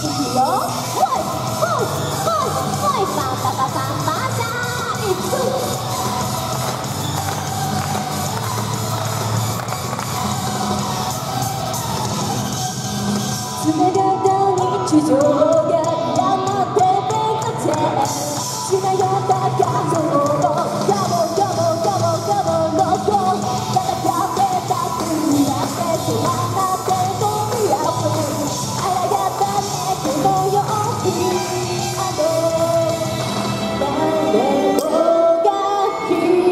いよほ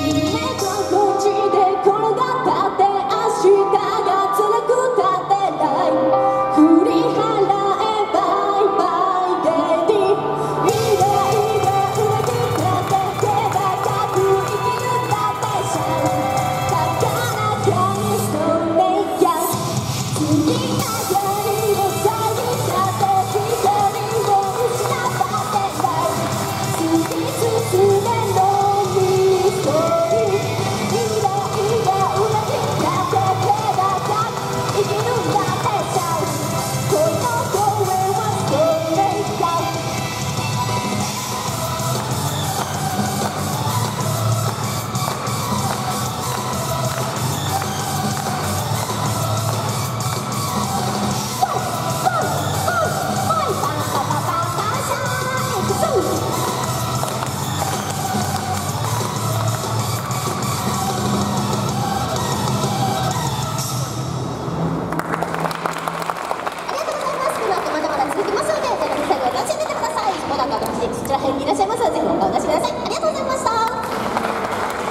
Imagine 辺にいらっしゃいます。